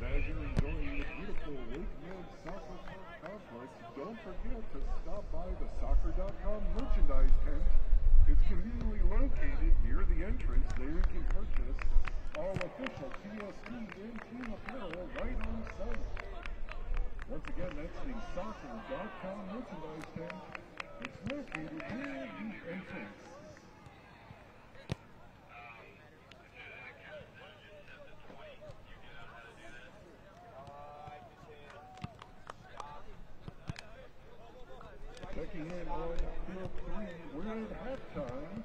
you're enjoying the beautiful Lakewood Soccer complex, don't forget to stop by the Soccer.com merchandise tent. It's conveniently located near the entrance. There you can purchase all official TST and team apparel right on site. Once again, that's the Soccer.com merchandise tent. It's located near the entrance. Checking in on field three, we're at halftime.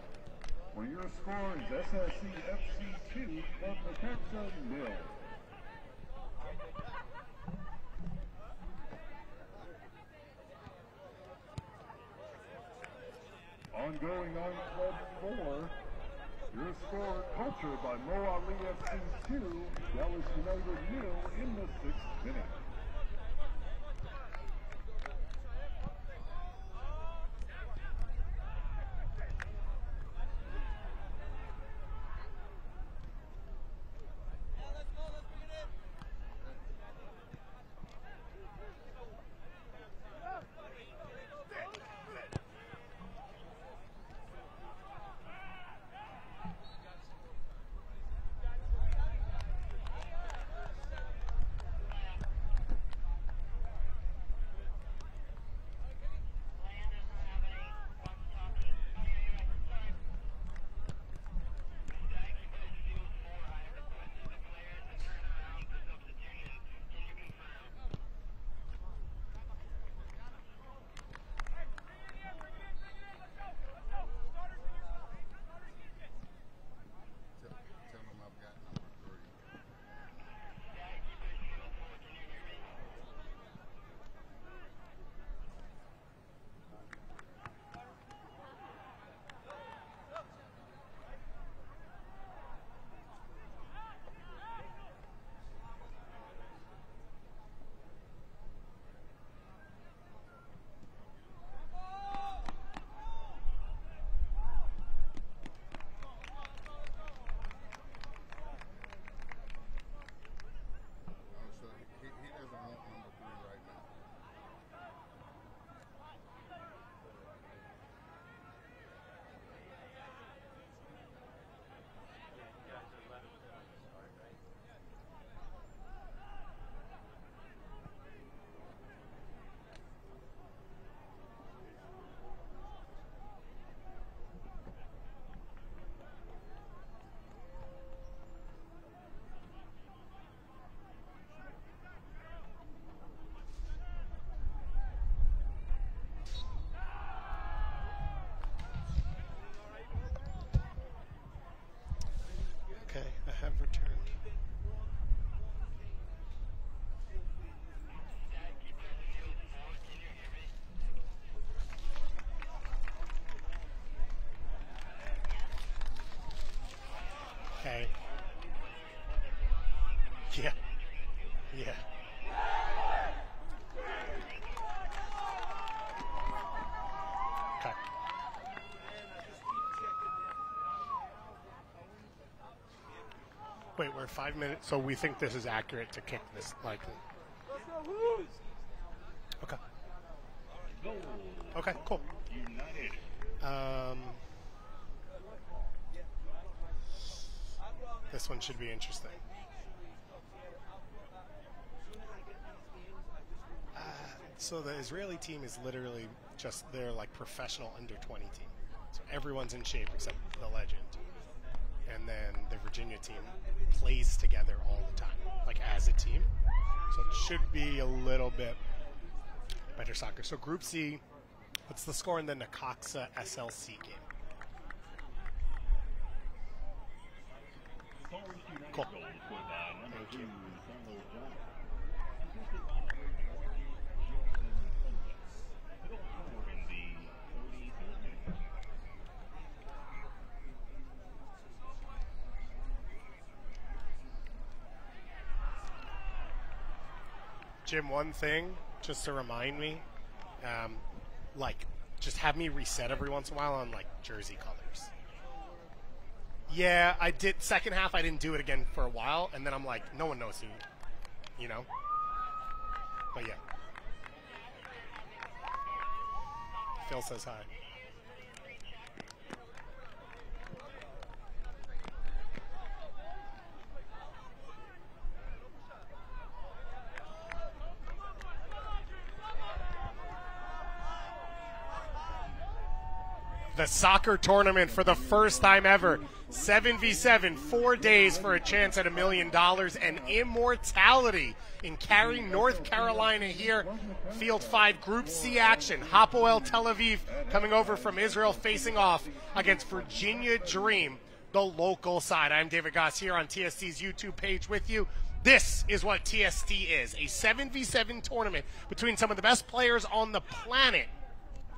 Where your score is SLC FC 2, Club Necaxa nil. Ongoing on Club 4, your score culture by Mo Ali FC 2, Dallas United nil in the Okay. Yeah. Yeah. Okay. Wait, we're five minutes, so we think this is accurate to kick this likely. Okay. Okay, cool. Um, this one should be interesting. Uh, so the Israeli team is literally just their like professional under 20 team. So everyone's in shape except the legend. And then the Virginia team plays together all the time, like as a team. So it should be a little bit better soccer. So Group C, what's the score in the Necaxa SLC game? Jim, one thing, just to remind me, um, like, just have me reset every once in a while on like jersey colors. Yeah, I did. Second half, I didn't do it again for a while, and then I'm like, no one knows who. you know. But yeah. Phil says hi. The soccer tournament for the first time ever. 7v7, four days for a chance at a million dollars and immortality in Cary, North Carolina here. Field 5 Group C action. Hapoel Tel Aviv coming over from Israel facing off against Virginia Dream, the local side. I'm David Goss here on TST's YouTube page with you. This is what TST is a 7v7 tournament between some of the best players on the planet.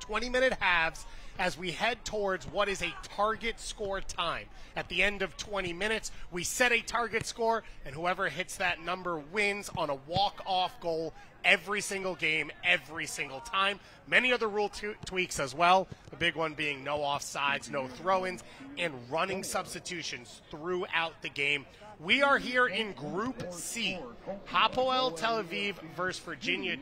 20 minute halves as we head towards what is a target score time. At the end of 20 minutes, we set a target score, and whoever hits that number wins on a walk off goal every single game, every single time. Many other rule t- tweaks as well. The big one being no offsides, no throw ins, and running substitutions throughout the game. We are here in Group C. Hapoel Tel Aviv versus Virginia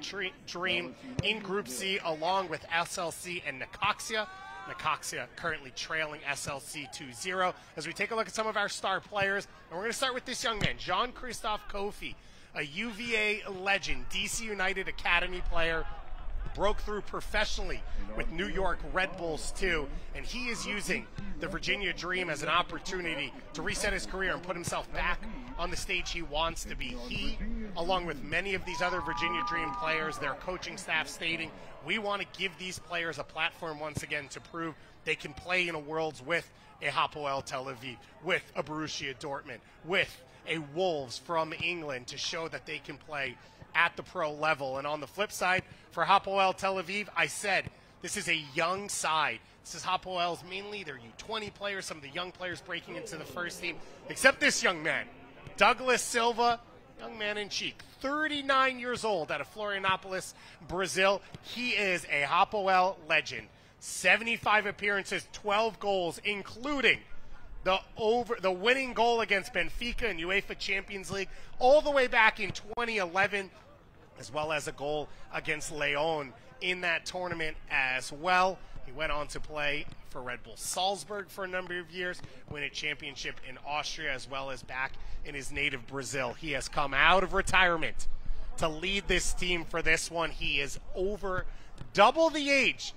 Dream in Group C, along with SLC and Necaxa. Necaxa currently trailing SLC 2-0. As we take a look at some of our star players, and we're going to start with this young man, Jean Christophe Kofi, a UVA legend, DC United Academy player, broke through professionally with New York Red Bulls too, and he is using the Virginia Dream as an opportunity to reset his career and put himself back on the stage he wants to be. He, along with many of these other Virginia Dream players, their coaching staff stating, we want to give these players a platform once again to prove they can play in a worlds with a Hapoel Tel Aviv, with a Borussia Dortmund, with a Wolves from England to show that they can play at the pro level. And on the flip side, for Hapoel Tel Aviv, I said this is a young side. This is Hapoel's mainly their U20 players, some of the young players breaking into the first team, except this young man, Douglas Silva, young man in cheek, 39 years old out of Florianopolis, Brazil. He is a Hapoel legend. 75 appearances, 12 goals, including the over the winning goal against Benfica in UEFA Champions League all the way back in 2011 as well as a goal against Leon in that tournament as well. He went on to play for Red Bull Salzburg for a number of years, win a championship in Austria as well as back in his native Brazil. He has come out of retirement to lead this team for this one. He is over double the age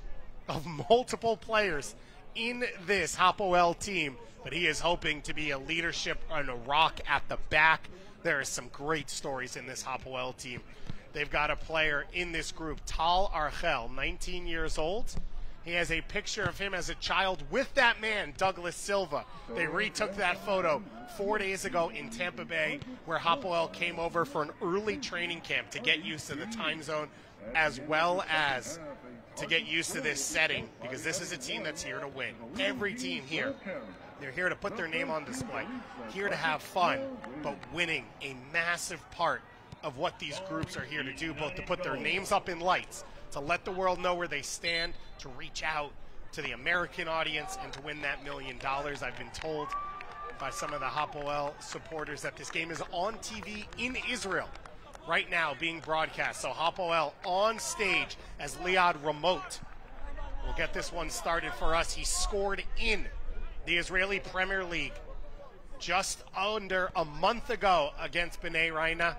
of multiple players in this Hapoel team but he is hoping to be a leadership and a rock at the back. There are some great stories in this Hapoel team. They've got a player in this group, Tal Archel, 19 years old. He has a picture of him as a child with that man, Douglas Silva. They retook that photo four days ago in Tampa Bay, where Hapoel came over for an early training camp to get used to the time zone, as well as to get used to this setting, because this is a team that's here to win. Every team here they're here to put their name on display, here to have fun, but winning a massive part of what these groups are here to do, both to put their names up in lights, to let the world know where they stand, to reach out to the American audience, and to win that million dollars. I've been told by some of the Hapoel supporters that this game is on TV in Israel right now being broadcast. So Hapoel on stage as Liad Ramot will get this one started for us. He scored in the Israeli Premier League just under a month ago against Bnei Reineh.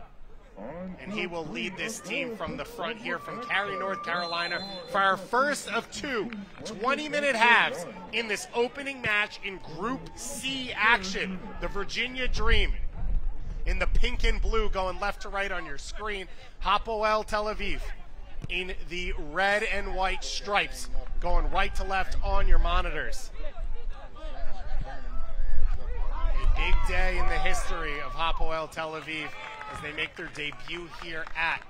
And he will lead this team from the front here from Cary, North Carolina for our first of two 20 minute halves in this opening match in Group C action. The Virginia Dream in the pink and blue going left to right on your screen. Hapoel Tel Aviv in the red and white stripes going right to left on your monitors. A big day in the history of Hapoel Tel Aviv as they make their debut here at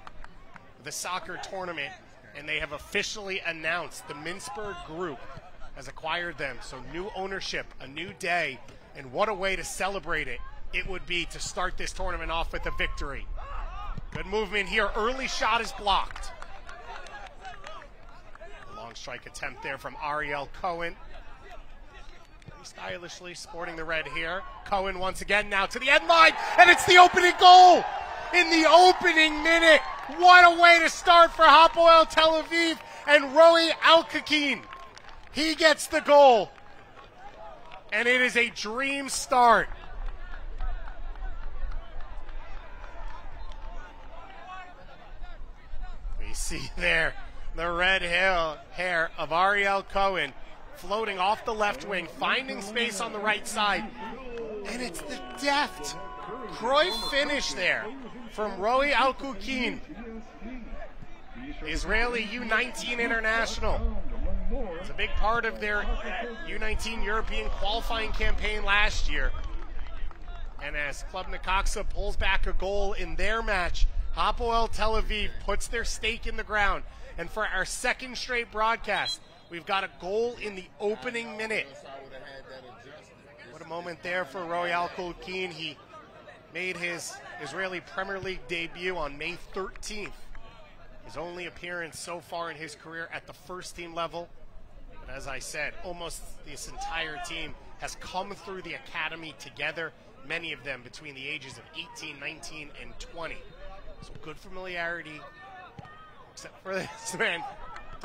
the soccer tournament, and they have officially announced the Mintzberg Group has acquired them. So new ownership, a new day, and what a way to celebrate it it would be to start this tournament off with a victory. Good movement here. Early shot is blocked. A Long strike attempt there from Ariel Cohen stylishly sporting the red here. Cohen once again now to the end line, and it's the opening goal in the opening minute. What a way to start for Hapoel Tel Aviv and Roy Alkakin. He gets the goal. And it is a dream start. We see there the red hair, hair of Ariel Cohen floating off the left wing, finding space on the right side. And it's the deft Cruyff finish there from Roy Alkukin, Israeli U19 international. It's a big part of their U19 European qualifying campaign last year. And as Club Necaxa pulls back a goal in their match, Hapoel Tel Aviv puts their stake in the ground. And for our second straight broadcast, we've got a goal in the opening minute. What a moment there for Royal Kulkin. He made his Israeli Premier League debut on May 13th. His only appearance so far in his career at the first team level. But as I said, almost this entire team has come through the academy together, many of them between the ages of 18, 19, and 20. So good familiarity, except for this man,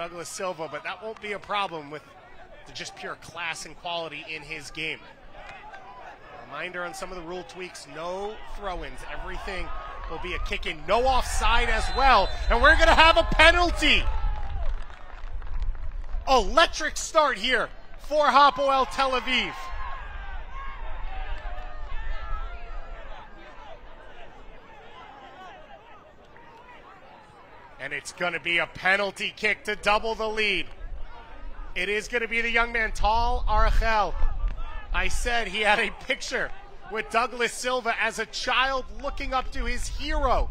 Douglas Silva, but that won't be a problem with the just pure class and quality in his game. Reminder on some of the rule tweaks no throw ins. Everything will be a kick in, no offside as well. And we're going to have a penalty. Electric start here for Hapoel Tel Aviv. And it's going to be a penalty kick to double the lead. It is going to be the young man, Tal Archel. I said he had a picture with Douglas Silva as a child looking up to his hero.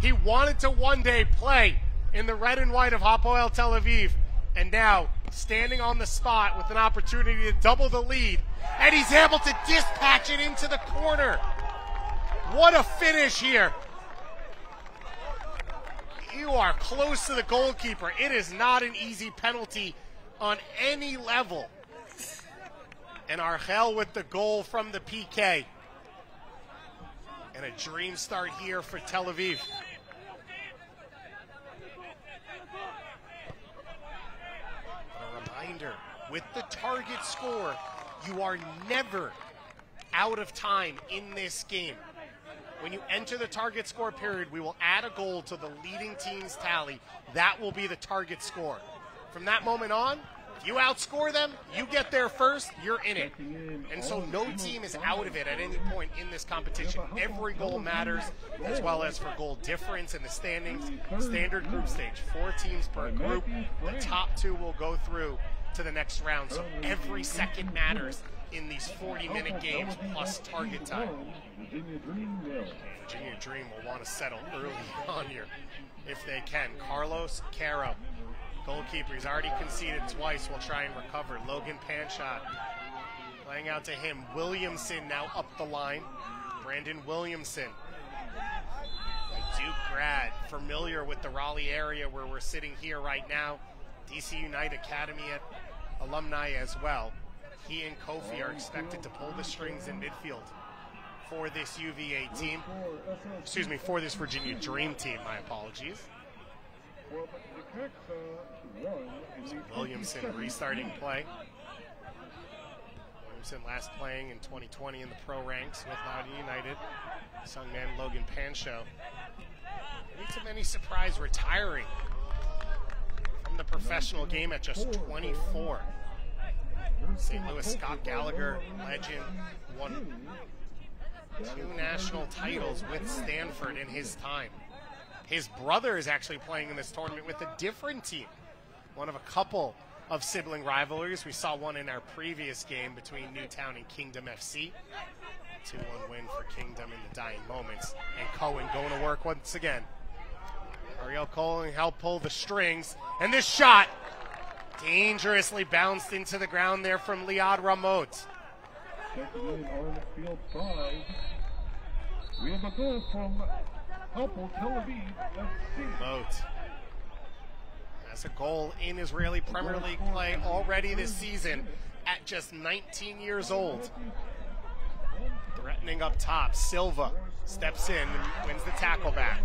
He wanted to one day play in the red and white of Hapoel Tel Aviv. And now, standing on the spot with an opportunity to double the lead, and he's able to dispatch it into the corner. What a finish here you are close to the goalkeeper. It is not an easy penalty on any level. And Archel with the goal from the PK. And a dream start here for Tel Aviv. A reminder with the target score, you are never out of time in this game. When you enter the target score period, we will add a goal to the leading team's tally. That will be the target score. From that moment on, if you outscore them, you get there first, you're in it. And so no team is out of it at any point in this competition. Every goal matters, as well as for goal difference in the standings. Standard group stage, four teams per group. The top two will go through to the next round. So every second matters in these 40 minute games plus target time. Virginia Dream will want to settle early on here if they can. Carlos Caro, goalkeeper, he's already conceded twice. Will try and recover. Logan Panshot playing out to him. Williamson now up the line. Brandon Williamson. A Duke grad, familiar with the Raleigh area where we're sitting here right now. DC Unite Academy at alumni as well. He and Kofi are expected to pull the strings in midfield for this UVA team. Excuse me, for this Virginia Dream team. My apologies. Williamson restarting play. Williamson last playing in 2020 in the pro ranks with Loudoun United. This young man Logan Pancho. Not too many surprise retiring from the professional game at just 24. St. Louis Scott Gallagher, legend, won two national titles with Stanford in his time. His brother is actually playing in this tournament with a different team, one of a couple of sibling rivalries. We saw one in our previous game between Newtown and Kingdom FC. 2 1 win for Kingdom in the dying moments. And Cohen going to work once again. Ariel Cohen helped pull the strings. And this shot dangerously bounced into the ground there from Liad Ramot. We have a goal from Hapoel Tel Aviv. Moat. That's a goal in Israeli Premier League play already this season at just 19 years old. Threatening up top. Silva steps in and wins the tackle back.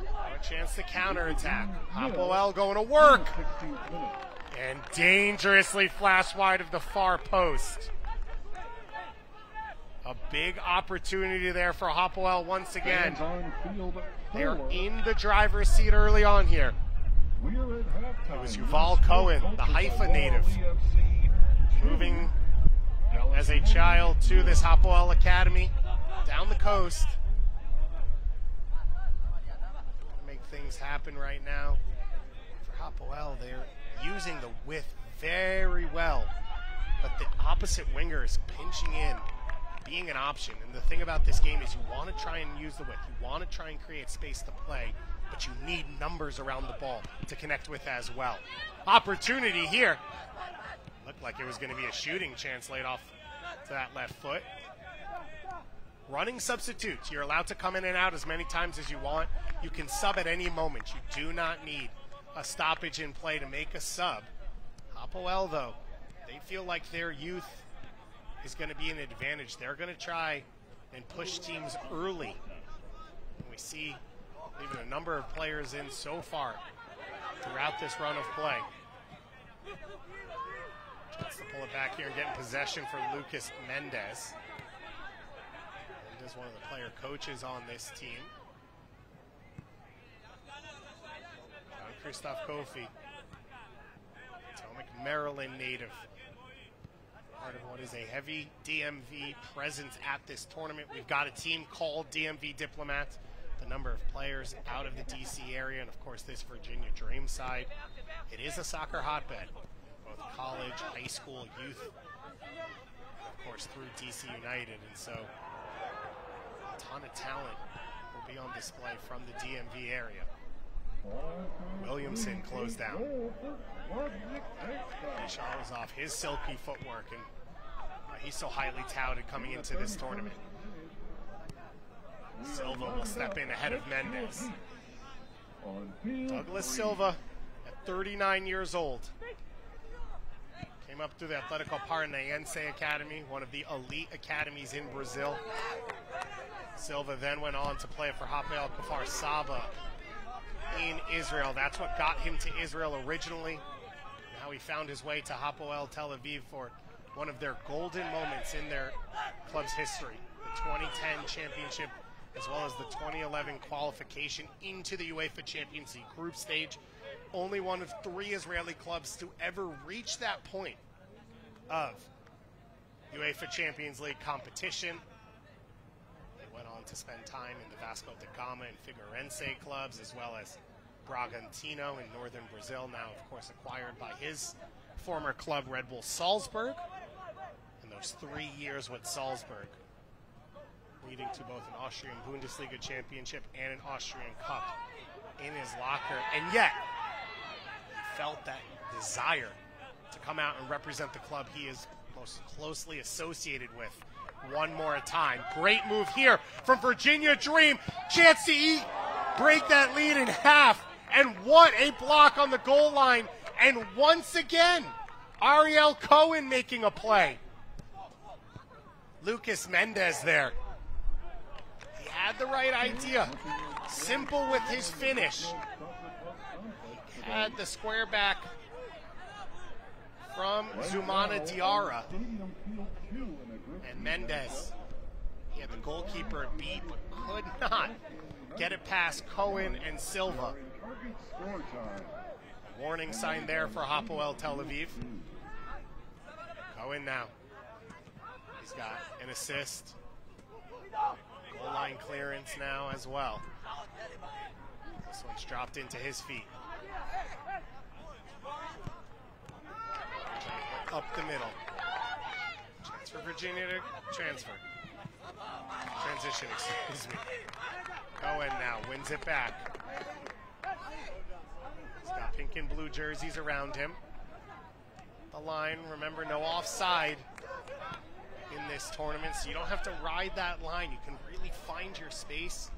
A chance to counterattack. Hapoel going to work. And dangerously flash wide of the far post. A big opportunity there for Hapoel once again. They are in the driver's seat early on here. It was Yuval Cohen, the Haifa native, moving as a child to this Hapoel Academy down the coast. Make things happen right now. For Hapoel, they're using the width very well, but the opposite winger is pinching in, being an option. And the thing about this game is you want to try and use the width. You want to try and create space to play, but you need numbers around the ball to connect with as well. Opportunity here. Looked like it was going to be a shooting chance laid off to that left foot. Running substitutes. You're allowed to come in and out as many times as you want. You can sub at any moment. You do not need a stoppage in play to make a sub. Hapoel, though, they feel like their youth is going to be an advantage. They're going to try and push teams early. And we see even a number of players in so far throughout this run of play. Chance to pull it back here and get in possession for Lucas Mendez. Mendez, one of the player coaches on this team. Christoph Kofi, Potomac, Maryland native. Part of what is a heavy DMV presence at this tournament. We've got a team called DMV Diplomats. The number of players out of the DC area, and of course, this Virginia Dream side. It is a soccer hotbed, both college, high school, youth, of course, through DC United. And so, ton of talent will be on display from the DMV area. Williamson closed down. Shaw was off his silky footwork, and uh, he's so highly touted coming into this tournament. Silva will step in ahead of Mendez. Douglas Silva, at 39 years old, came up through the Atletico Paranaense Academy, one of the elite academies in Brazil. Silva then went on to play for Hapoel Kfar Saba in Israel. That's what got him to Israel originally. Now he found his way to Hapoel Tel Aviv for one of their golden moments in their club's history. The 2010 championship as well as the 2011 qualification into the UEFA Champions League group stage. Only one of three Israeli clubs to ever reach that point of UEFA Champions League competition. They went on to spend time in the Vasco da Gama and Figueirense clubs, as well as Bragantino in northern Brazil, now, of course, acquired by his former club, Red Bull Salzburg. And those three years with Salzburg, leading to both an Austrian Bundesliga championship and an Austrian Cup in his locker. And yet, he felt that desire to come out and represent the club he is most closely associated with one more time. Great move here from Virginia Dream. Chance to eat, break that lead in half. And what a block on the goal line. And once again, Ariel Cohen making a play. Lucas Mendez there. He had the right idea. Simple with his finish. He had the square back from Zumana Diarra. And Mendez. Had the goalkeeper beat, but could not get it past Cohen and Silva. Warning sign there for Hapoel Tel Aviv. Cohen now. He's got an assist. Goal line clearance now as well. This one's dropped into his feet. Up the middle. Chance for Virginia to transfer. Transition, excuse me. Cohen now wins it back. He's got pink and blue jerseys around him. The line, remember, no offside in this tournament, so you don't have to ride that line. You can really find your space.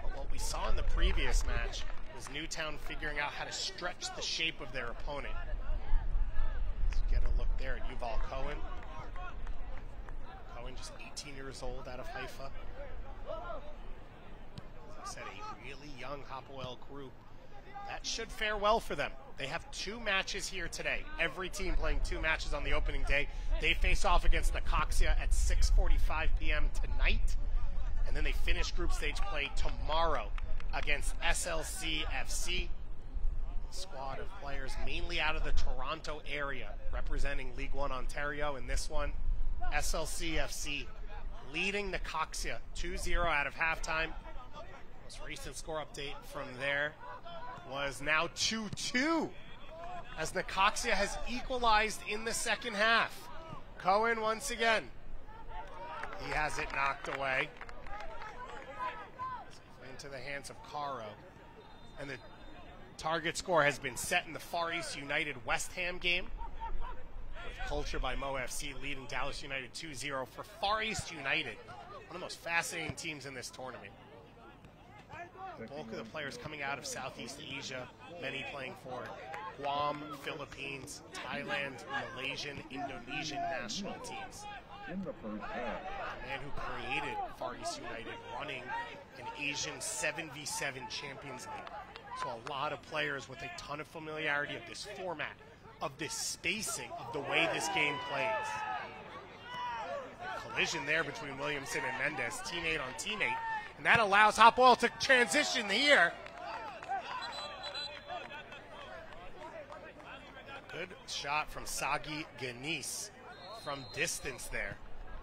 But what we saw in the previous match was Newtown figuring out how to stretch the shape of their opponent. Let's get a look there at Yuval Cohen. Cohen just 18 years old out of Haifa. As I said, a really young Hapoel group. That should fare well for them. They have two matches here today. Every team playing two matches on the opening day. They face off against Necaxa at 6:45 p.m. tonight, and then they finish group stage play tomorrow against SLC FC. Squad of players mainly out of the Toronto area, representing League One Ontario. In this one, SLCFC leading Necaxa 2-0 out of halftime. Most recent score update from there was now 2 2 as Necaxa has equalized in the second half. Cohen once again. He has it knocked away into the hands of Caro. And the target score has been set in the Far East United West Ham game. With Culture by Mo FC leading Dallas United 2 0 for Far East United. One of the most fascinating teams in this tournament. The bulk of the players coming out of Southeast Asia, many playing for Guam, Philippines, Thailand, Malaysian, Indonesian national teams. In the first half. The man who created Far East United running an Asian 7v7 Champions League. So a lot of players with a ton of familiarity of this format, of this spacing, of the way this game plays. Collision there between Williamson and Mendez, teammate on teammate. And that allows Hapoel to transition here. Good shot from Sagi Ganis from distance there.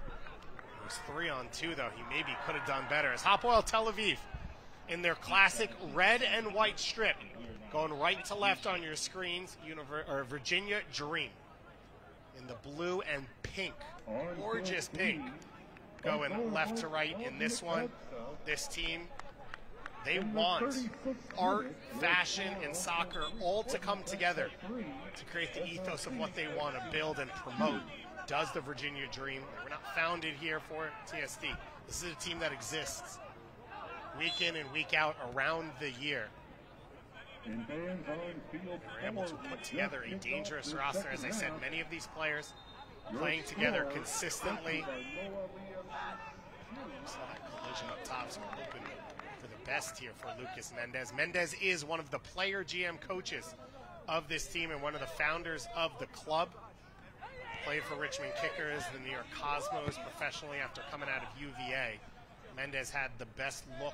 It was three on two, though. He maybe could have done better. As Hapoel Tel Aviv in their classic red and white strip, going right to left on your screens, Virginia Dream in the blue and pink, gorgeous pink, going left to right in this one. This team, they want art, fashion, and soccer all to come together to create the ethos of what they want to build and promote. Does the Virginia Dream? Were not founded here for TST. This is a team that exists week in and week out around the year. They're able to put together a just kicked off dangerous roster. As I said, many of these players playing together consistently. brought to you by Moa Liam. Saw that collision up top, so we're hoping for the best here for Lucas Mendez. Mendez is one of the player GM coaches of this team and one of the founders of the club. Played for Richmond Kickers, the New York Cosmos professionally after coming out of UVA. Mendez had the best look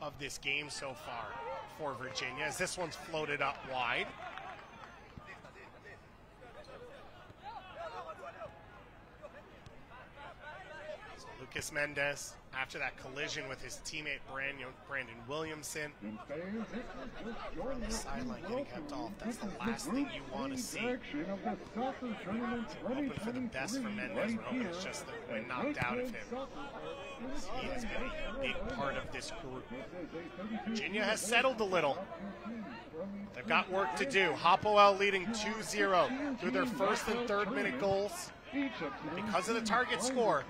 of this game so far for Virginia, as this one's floated up wide. Lucas Mendez, after that collision with his teammate Brandon, Brandon Williamson, joining us. sideline getting kept off. That's the last thing you see. the soccer tournament Hoping for the best for 2023 Mendez. We're hoping it's just the at wind knocked out of him. He has been a big part of this group. This is a 32 Virginia has settled a little. They've got work to do. Hapoel leading 2-0 through their first and third minute goals. Because of the target score,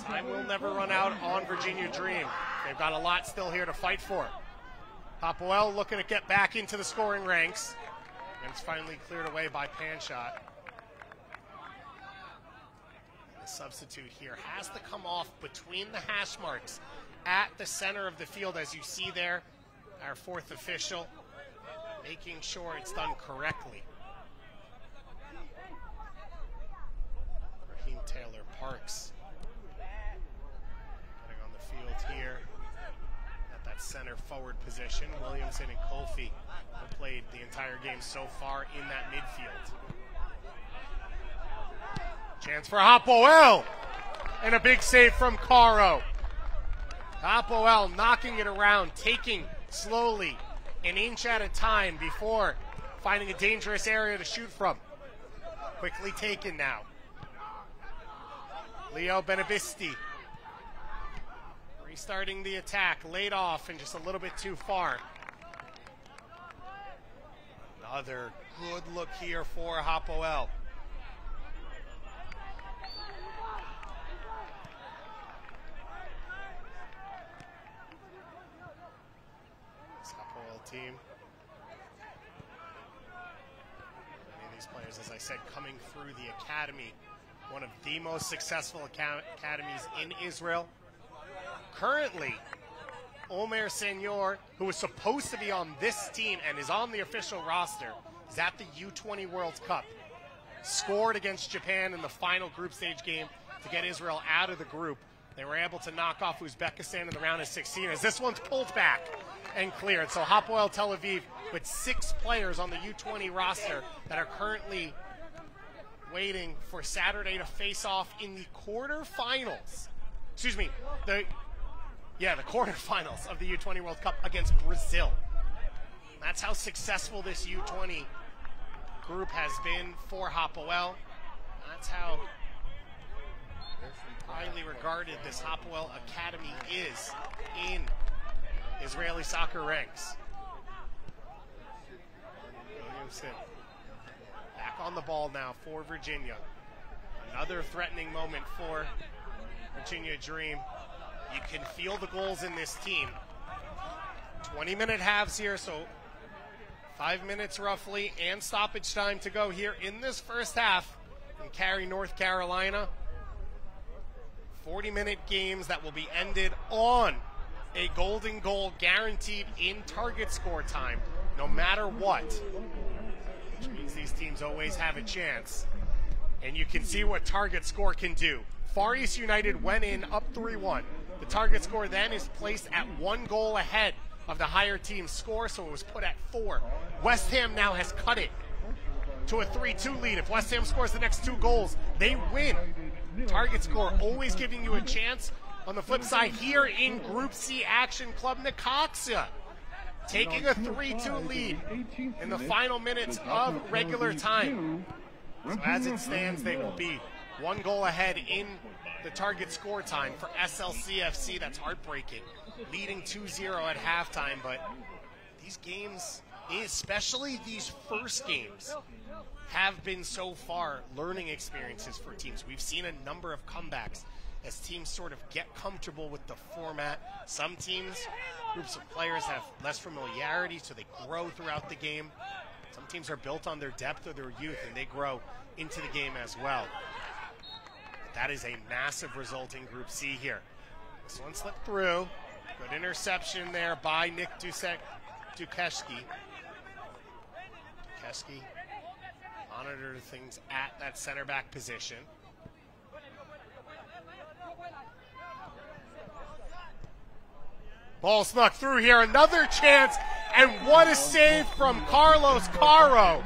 Time will never run out on Virginia Dream. They've got a lot still here to fight for. Hapoel looking to get back into the scoring ranks. And it's finally cleared away by Panshot. The substitute here has to come off between the hash marks at the center of the field, as you see there. Our fourth official making sure it's done correctly. Raheem Taylor Parks getting on the field here at that center forward position. Williamson and Kofi have played the entire game so far in that midfield. Chance for Hapoel! And a big save from Caro. Hapoel knocking it around, taking slowly an inch at a time before finding a dangerous area to shoot from. Quickly taken now. Leo Benavisti restarting the attack, laid off and just a little bit too far. Another good look here for Hapoel. Hapoel team. Many of these players, as I said, coming through the academy one of the most successful academies in Israel. Currently, Omer Senior, who was supposed to be on this team and is on the official roster, is at the U20 World Cup. Scored against Japan in the final group stage game to get Israel out of the group. They were able to knock off Uzbekistan in the round of 16 as this one's pulled back and cleared. So Hapoel Tel Aviv with six players on the U20 roster that are currently waiting for Saturday to face off in the quarterfinals. Excuse me, the yeah, the quarterfinals of the U20 World Cup against Brazil. That's how successful this U20 group has been for Hapoel. That's how highly regarded this Hapoel Academy is in Israeli soccer ranks. Williamson back on the ball now for Virginia. Another threatening moment for Virginia Dream. You can feel the goals in this team. 20 minute halves here, so five minutes roughly, and stoppage time to go here in this first half in Cary, North Carolina. 40 minute games that will be ended on a golden goal guaranteed in target score time, no matter what. Which means these teams always have a chance. And you can see what target score can do. Far East United went in up 3 1. The target score then is placed at one goal ahead of the higher team's score, so it was put at four. West Ham now has cut it to a 3 2 lead. If West Ham scores the next two goals, they win. Target score always giving you a chance. On the flip side, here in Group C action, Club Necaxa taking a 3 2 lead in the final minutes of regular time. So as it stands, they will be one goal ahead in the target score time for SLCFC. That's heartbreaking. Leading 2 0 at halftime, but these games, especially these first games, have been so far learning experiences for teams. We've seen a number of comebacks as teams sort of get comfortable with the format. Some teams, groups of players have less familiarity, so they grow throughout the game. Some teams are built on their depth or their youth, and they grow into the game as well. That is a massive result in Group C here. This one slipped through. Good interception there by Nick Dusek, Dukeski. Dukeski monitor things at that center back position. Ball snuck through here. Another chance. And what a save from Carlos Caro.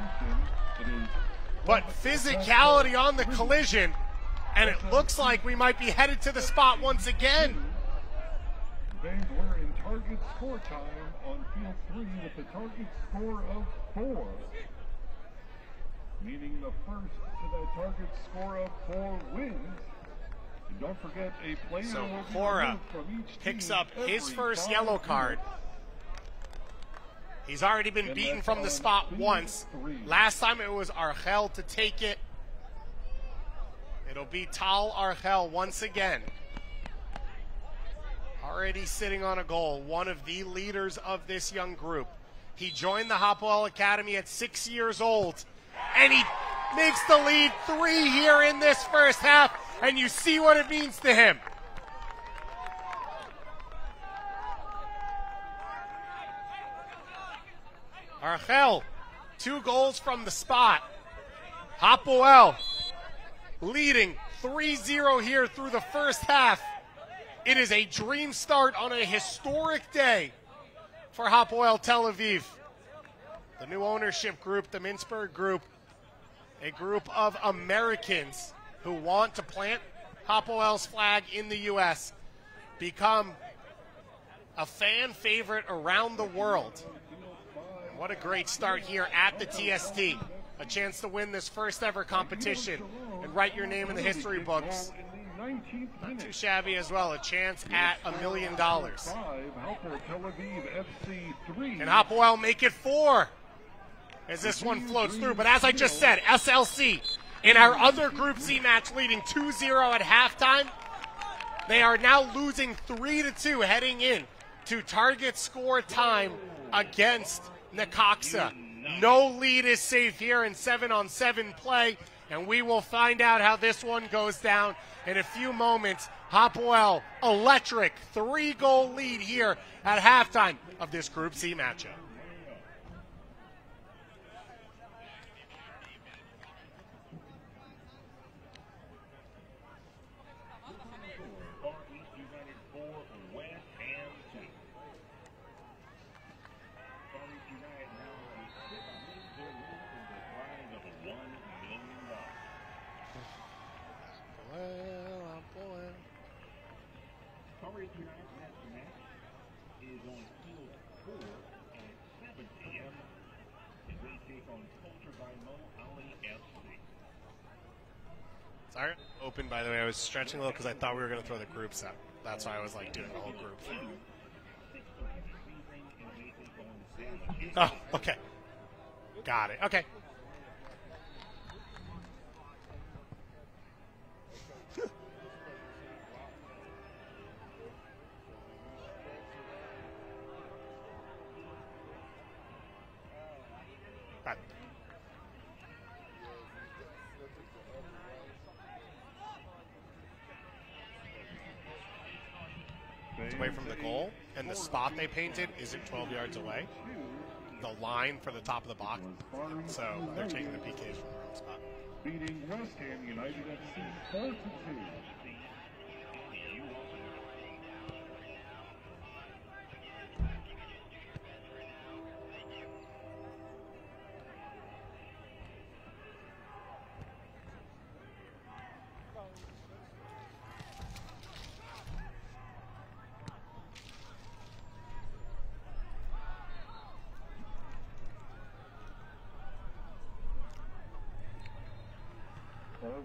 But physicality on the collision. And it looks like we might be headed to the spot once again. Were in target score time on field three with a target score of four. Meaning the first to that target score of four wins. And don't forget a player So Cora from each picks up his first yellow card. He's already been beaten from the spot once. Last time it was Archel to take it. It'll be Tal Archel once again. Already sitting on a goal, one of the leaders of this young group. He joined the Hapoel Academy at six years old, and he makes the lead three here in this first half, and you see what it means to him. Archel, two goals from the spot. Hapoel leading 3 0 here through the first half. It is a dream start on a historic day for Hapoel Tel Aviv. The new ownership group, the Mintzberg Group, a group of Americans who want to plant Hapoel's flag in the U.S., become a fan favorite around the world. What a great start here at the TST. A chance to win this first ever competition and write your name in the history books. In the 19th Not too shabby as well. A chance at a million dollars. And Hapoel make it four as this one floats through. But as I just said, SLC in our other Group C match leading 2 0 at halftime. They are now losing 3 to 2 heading in to target score time against Necaxa. No lead is safe here in 7 on 7 play. And we will find out how this one goes down in a few moments. Hapoel, electric three goal lead here at halftime of this Group C matchup. Far East United 4, West Ham 2. Far East United now is six wins their lead to the prize of $1 million. Well, boy. Far East United's next match is on field 4 at 7 p.m. as they take on Culture by Mo Ali FC. Sorry. Open, by the way. I was stretching a little because I thought we were going to throw the groups out. That's why I was like doing the whole group thing. 6.30 this evening as they take on San Oh, okay. Got it. Okay. Right. Away from the goal, and the spot they painted isn't 12 yards away. The line for the top of the box, so they're taking the PKs from the wrong spot.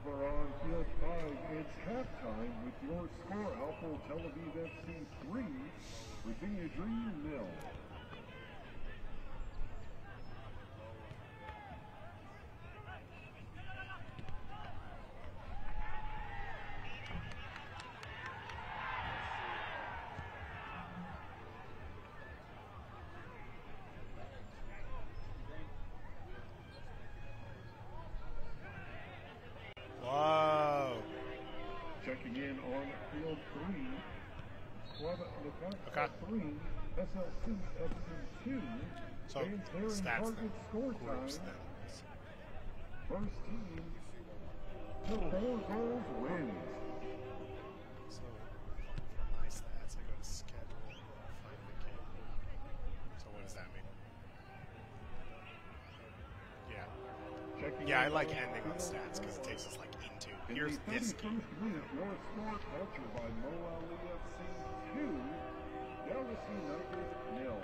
On field five, it's halftime with your score Hapoel Tel Aviv FC 3, Virginia Dream nil. Whoa. Checking in on field three, Club Okay. Necaxa 3, SLC FC 2, So stats First team to four goals. So for my stats, I go to schedule, find the game. So what does that mean? Yeah. Yeah, I like ending on stats because here's the this 31st game. your score captured by Mo Ali FC 2, Dallas United nil.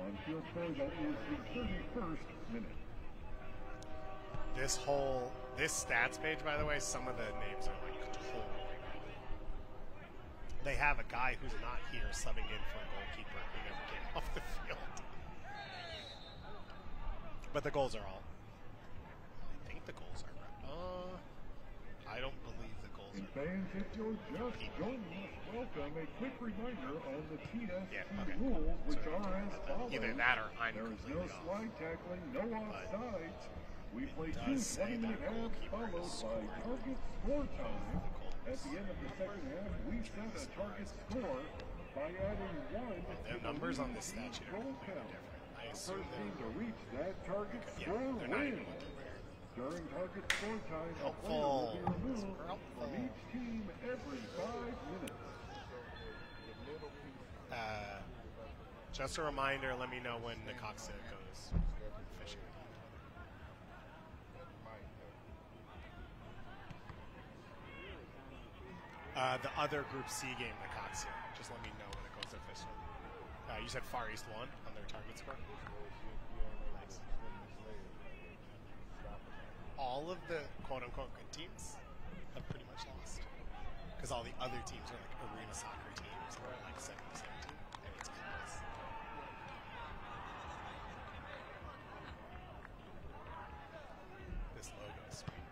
On field four, that is the 31st minute. This whole this stats page, by the way, some of the names are like totally wrong. They have a guy who's not here subbing in for a goalkeeper who never came off the field. But the goals are all. I think the goals are. Uh, I don't believe the goals And are. fans, if you're just us, welcome. A quick reminder on the TST Yeah, okay. rules, which So, are as follows. Either that or I'm There is no off. slide tackling, no offsides. We play two 20 minute halves followed by target score time. At the end of the second half, we set a target score by adding one The to the numbers on lead this stat are goal completely count. different. I The assume first team to reach that target yeah, score even wins. During target score time, a player will be removed helpful. from each team every five minutes. Uh, just a reminder, let me know when Necaxa goes fishing. Uh, the other Group C game, Necaxa. Just let me know when it goes official. Uh, you said Far East won on their target score. All of the quote-unquote good teams have pretty much lost. Because all the other teams are like arena soccer teams are like 7 17 and it's close. This logo is sweet.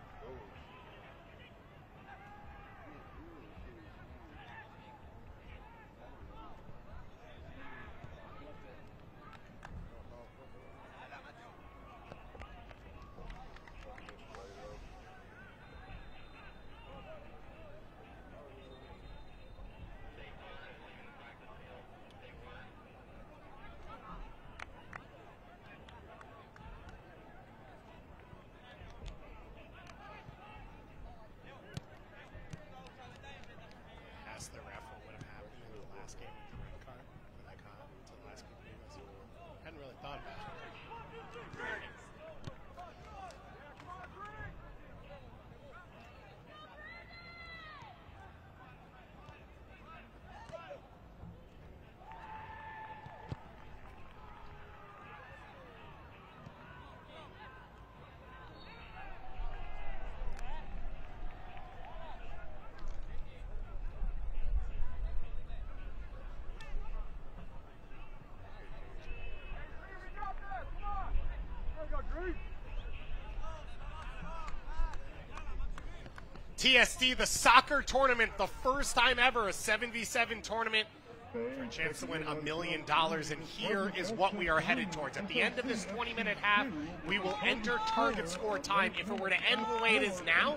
TST, the soccer tournament, the first time ever, a 7v7 tournament for a chance to win a million dollars. And here is what we are headed towards. At the end of this 20 minute half, we will enter target score time. If it were to end the way it is now,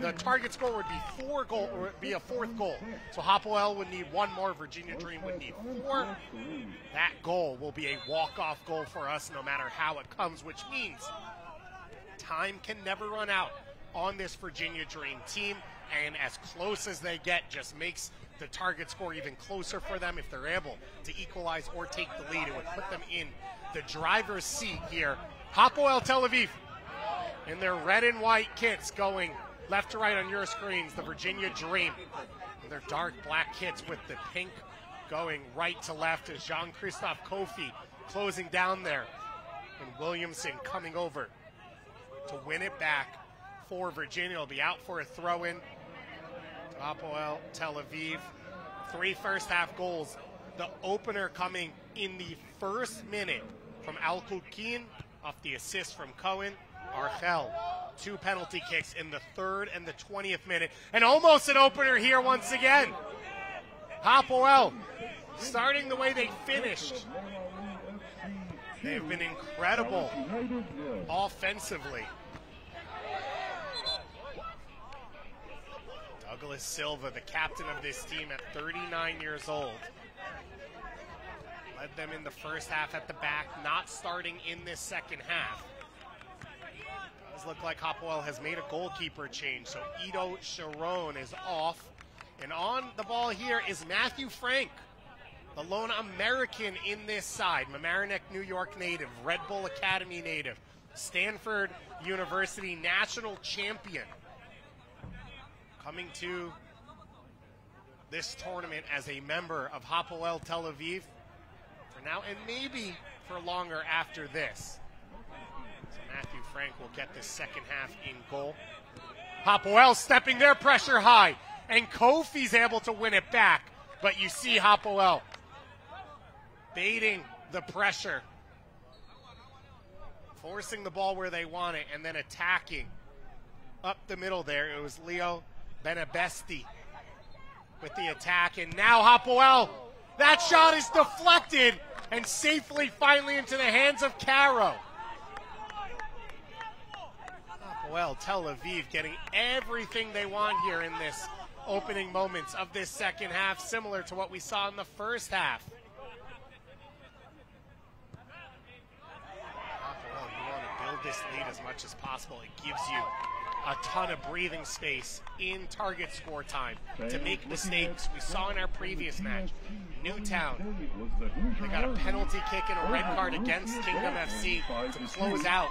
the target score would be four goal or be a fourth goal. So Hapoel would need one more, Virginia Dream would need four. That goal will be a walk-off goal for us no matter how it comes, which means time can never run out on this Virginia Dream team. And as close as they get just makes the target score even closer for them if they're able to equalize or take the lead. It would put them in the driver's seat here. Hapoel Tel Aviv in their red and white kits going left to right on your screens, the Virginia Dream. In their dark black kits with the pink going right to left as Jean-Christophe Kofi closing down there. And Williamson coming over to win it back for Virginia. Will be out for a throw in. Hapoel Tel Aviv. Three first half goals. The opener coming in the first minute from Al Kukin off the assist from Cohen. Archel, two penalty kicks in the third and the 20th minute. And almost an opener here once again. Hapoel starting the way they finished. They've been incredible offensively. Douglas Silva, the captain of this team at 39 years old. Led them in the first half at the back, not starting in this second half. Does look like Hapoel has made a goalkeeper change, so Ido Sharon is off. And on the ball here is Matthew Frank, the lone American in this side. Mamaroneck, New York native, Red Bull Academy native, Stanford University national champion coming to this tournament as a member of Hapoel Tel Aviv for now and maybe for longer after this. So Matthew Frank will get the second half in goal. Hapoel stepping their pressure high, and Kofi's able to win it back. But you see Hapoel baiting the pressure, forcing the ball where they want it, and then attacking up the middle there. It was Leo Benabesti with the attack, and now Hapoel. That shot is deflected and safely finally into the hands of Caro. Hapoel Tel Aviv getting everything they want here in this opening moments of this second half, similar to what we saw in the first half. Hapoel, you want to build this lead as much as possible. It gives you a ton of breathing space in target score time to make mistakes. We saw in our previous match, Newtown, they got a penalty kick and a red card against Kingdom FC to close out.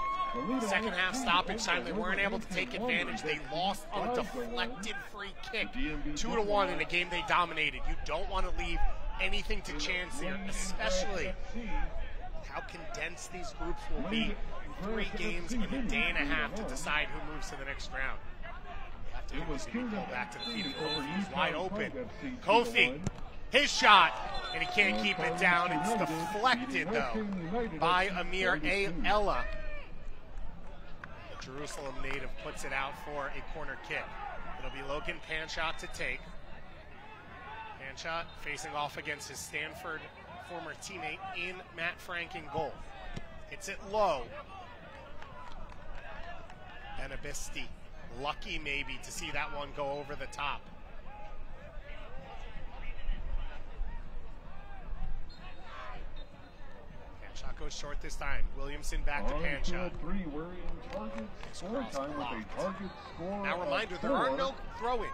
Second half stoppage time, they weren't able to take advantage. They lost on a deflected free kick, two to one in a game they dominated. You don't want to leave anything to chance here, especially how condensed these groups will be three games in a day and a half to decide who moves to the next round. It was pulled back to the feet of Kofi. He's wide open. Kofi, his shot, and he can't keep it down. It's deflected, though, by Amir A. Ella. The Jerusalem native puts it out for a corner kick. It'll be Logan Panchot to take. Panchot facing off against his Stanford former teammate in Matt Frank in goal. Hits it low. Benabesti, lucky maybe to see that one go over the top. Shot goes short this time. Williamson back to Panchot. Three, we're in target score time with a target score. Now, reminder, there four. are no throw-ins.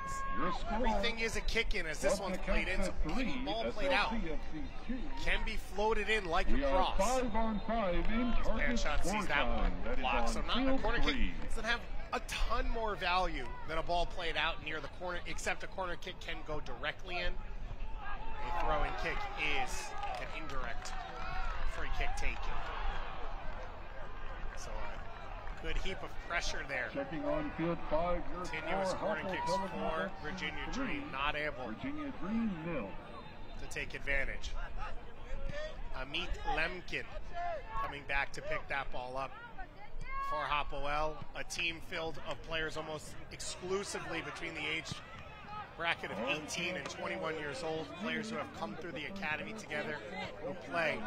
Everything is a kick-in as this Up one's played in, so three, ball played out can be floated in like We a cross. five on five in target Panchot score sees that one That blocked. So not a corner kick three. doesn't have a ton more value than a ball played out near the corner, except a corner kick can go directly in. A throw-in kick is an indirect free kick taken. So a good heap of pressure there. Checking on field five, Continuous corner Hapoel kicks for Virginia three, Dream, not able Virginia Dream nil. to take advantage. Amit Lemkin coming back to pick that ball up for Hapoel, a team filled of players almost exclusively between the age bracket of 18 and 21 years old, players who have come through the academy together, who play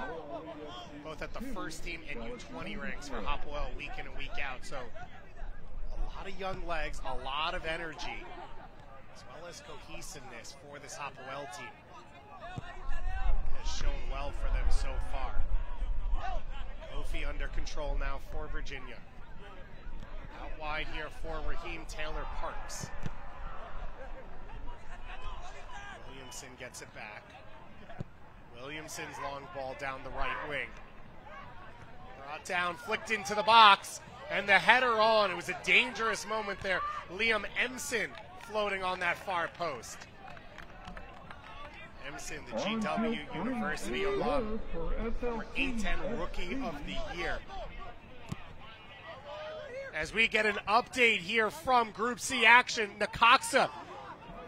both at the first team and U20 ranks for Hapoel week in and week out. So a lot of young legs, a lot of energy, as well as cohesiveness for this Hapoel team. Has shown well for them so far. Kofi under control now for Virginia. Out wide here for Raheem Taylor Parks. Williamson gets it back. Williamson's long ball down the right wing. Brought down, flicked into the box, and the header on. It was a dangerous moment there. Liam Emson floating on that far post. Emson, the GW University alum, for A10 Rookie of the Year. As we get an update here from Group C action, Necaxa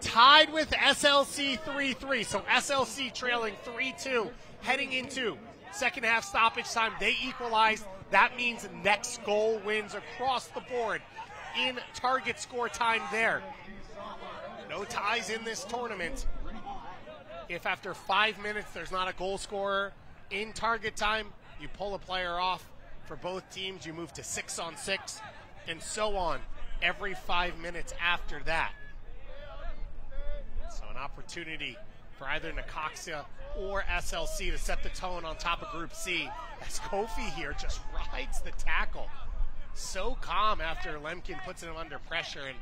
tied with SLC 3 3. So SLC trailing 3 2 heading into second half stoppage time. They equalized. That means next goal wins across the board in target score time there. No ties in this tournament. If after five minutes there's not a goal scorer in target time, you pull a player off. For both teams, you move to six on six, and so on every five minutes after that. Opportunity for either Necaxa or SLC to set the tone on top of Group C as Kofi here just rides the tackle. So calm after Lemkin puts him under pressure and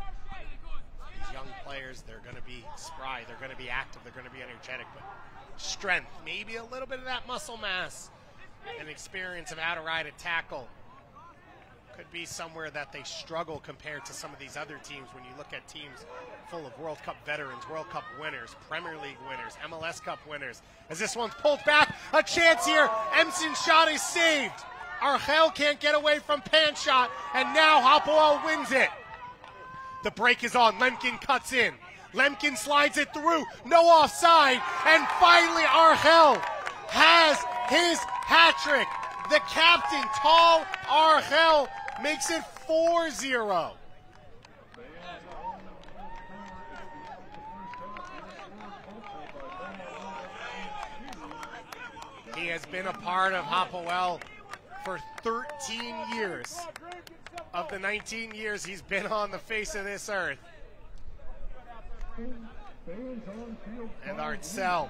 these young players, they're going to be spry, they're going to be active, they're going to be energetic, but strength, maybe a little bit of that muscle mass and experience of how to ride a tackle could be somewhere that they struggle compared to some of these other teams when you look at teams full of World Cup veterans, World Cup winners, Premier League winners, MLS Cup winners. As this one's pulled back, a chance here. Emson's shot is saved. Archel can't get away from Panchot, and now Hapoel wins it. The break is on. Lemkin cuts in. Lemkin slides it through. No offside. And finally, Archel has his hat trick. The captain, Tal Archel, makes it 4 0. He has been a part of Hapoel for 13 years. Of the 19 years he's been on the face of this earth. And Archel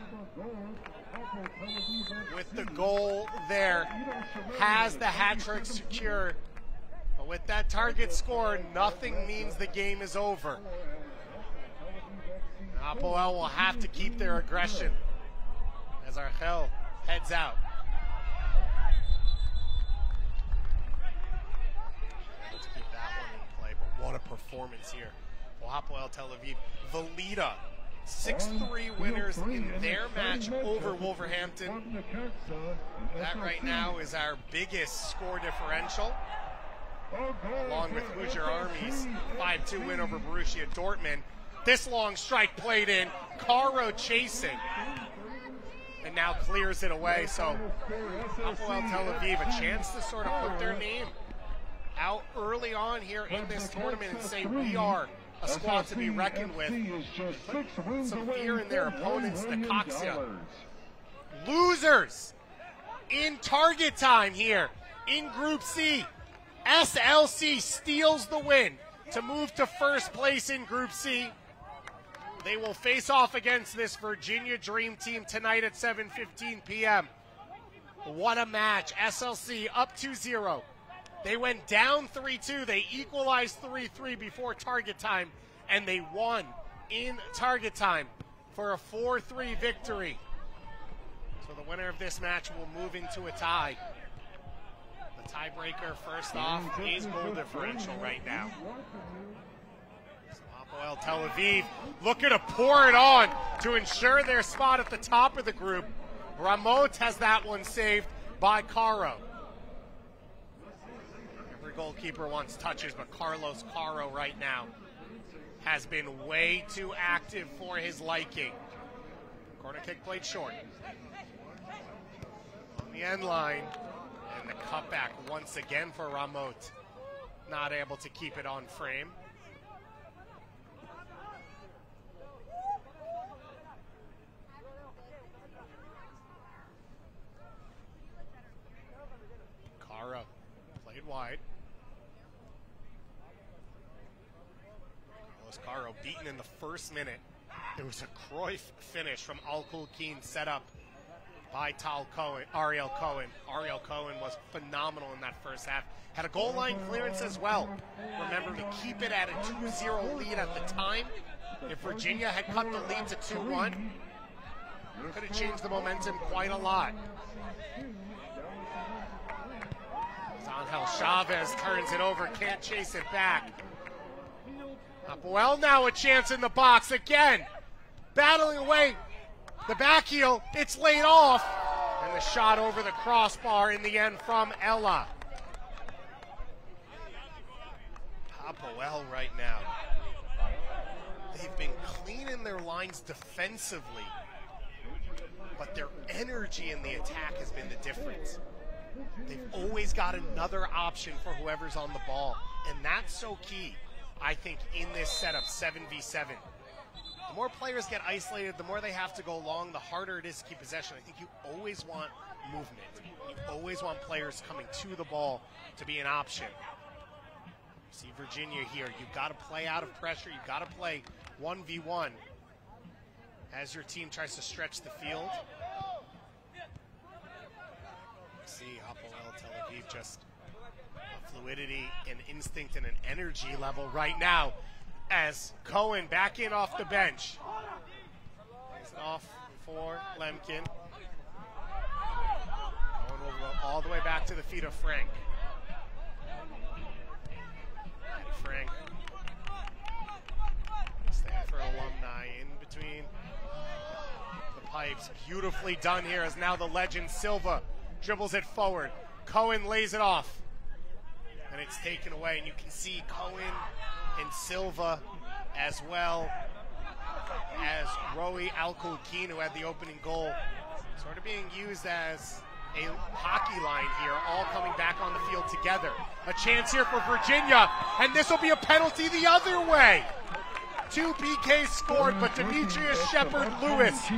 with the goal there has the hat trick secured. With that target score, nothing means the game is over. Hapoel will have to keep their aggression as Archel heads out. Let's keep that one in play, but what a performance here. for Hapoel Tel Aviv. Valida 6-3 winners in their match over Wolverhampton. That right now is our biggest score differential. Along with Hoosier Army's 5-2 win over Borussia Dortmund. This long strike played in. Caro chasing. And now clears it away. So Hapoel Tel Aviv a chance to sort of put their name out early on here in this tournament and say we are a squad to be reckoned with. Some fear in their opponents, Necaxa. Losers in target time here in Group C. SLC steals the win to move to first place in Group C. They will face off against this Virginia Dream team tonight at 7:15 p.m. What a match. SLC up 2-0. They went down 3 2. They equalized 3 3 before target time, and they won in target time for a 4 3 victory. So the winner of this match will move into a tie. Tiebreaker, first off, is goal differential right now. Hapoel Tel Aviv looking to pour it on to ensure their spot at the top of the group. Ramot has that one saved by Caro Every goalkeeper wants touches, but Carlos Caro right now has been way too active for his liking. Corner kick played short. On the end line, and the cutback once again for Ramot. not able to keep it on frame. Caro played wide. Carlos Caro beaten in the first minute. It was a Cruyff finish from Al Kulkeen set up by Tal Cohen, Ariel Cohen. Ariel Cohen was phenomenal in that first half. Had a goal line clearance as well. Remember to keep it at a 2-0 lead at the time. If Virginia had cut the lead to 2-1, could have changed the momentum quite a lot. Angel Chavez turns it over, can't chase it back. Well, now a chance in the box again. Battling away the back heel, it's laid off. And the shot over the crossbar in the end from Ella. Hapoel right now. They've been cleaning their lines defensively, but their energy in the attack has been the difference. They've always got another option for whoever's on the ball, and that's so key, I think, in this setup 7v7. The more players get isolated, the more they have to go long, the harder it is to keep possession. I think you always want movement. You always want players coming to the ball to be an option. See Virginia here. You've got to play out of pressure. You've got to play 1v1 as your team tries to stretch the field. See Hapoel Tel Aviv just a fluidity and instinct and an energy level right now as Cohen back in off the bench. He's off for Lemkin. Cohen will go all the way back to the feet of Frank. And Frank, Stanford alumni in between the pipes. Beautifully done here as now the legend Silva dribbles it forward. Cohen lays it off. And it's taken away, and you can see Cohen and Silva as well as Roy Alculkin, who had the opening goal, sort of being used as a hockey line here, all coming back on the field together. A chance here for Virginia, and this will be a penalty the other way. Two PKs scored, but mm-hmm. Demetrius Shepard Lewis,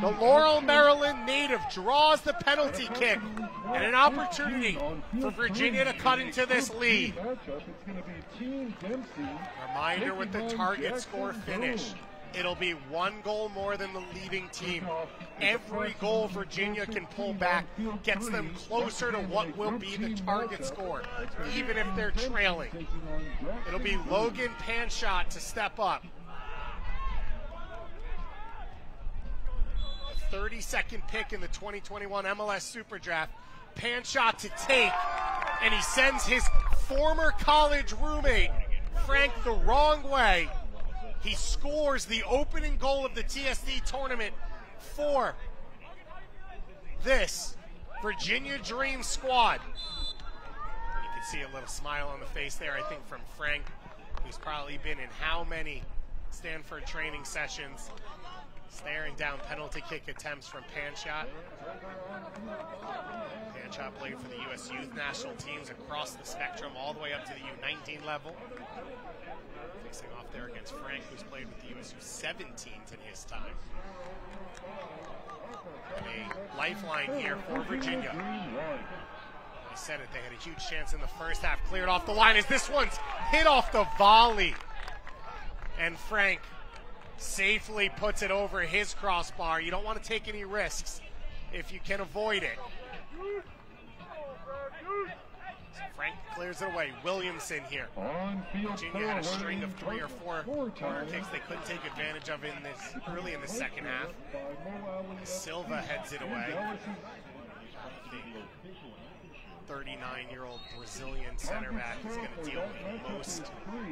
the Laurel, Maryland native, draws the penalty kick and an opportunity for Virginia to cut into this lead. Reminder with the target score finish. It'll be one goal more than the leading team. Every goal Virginia can pull back gets them closer to what will be the target score, even if they're trailing. It'll be Logan Panchot to step up. The 32nd pick in the 2021 MLS Super Draft. Panchot to take, and he sends his former college roommate, Frank, the wrong way he scores the opening goal of the TST tournament for this Virginia Dream squad. You can see a little smile on the face there, I think, from Frank, who's probably been in how many Stanford training sessions, staring down penalty kick attempts from Panchot. Panchot played for the U.S. Youth National teams across the spectrum, all the way up to the U19 level facing off there against Frank, who's played with the USU 17s in his time. And a lifeline here for Virginia. I said it, they had a huge chance in the first half, cleared off the line as this one's hit off the volley. And Frank safely puts it over his crossbar. You don't want to take any risks if you can avoid it. Frank clears it away. Williamson here. Virginia had a string of three or four corner kicks they couldn't take advantage of in this early in the second half. Silva heads it away. 39-year-old Brazilian center back is going to deal with most